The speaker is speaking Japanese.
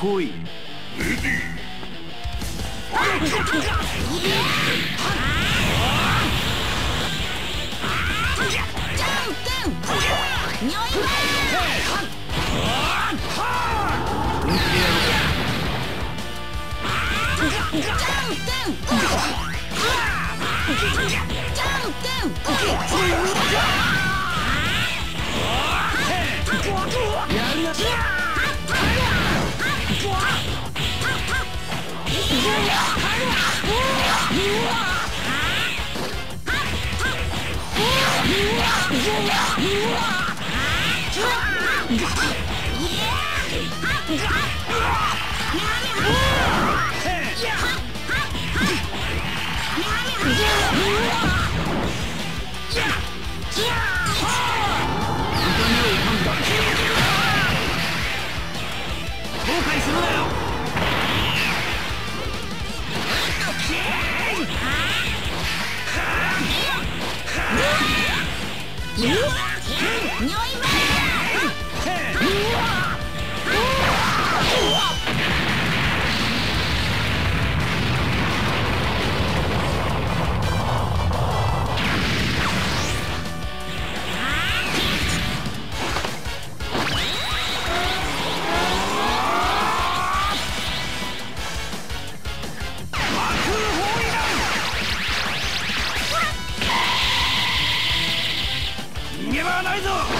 来いレディー後悔するなよ。匂いまないぞ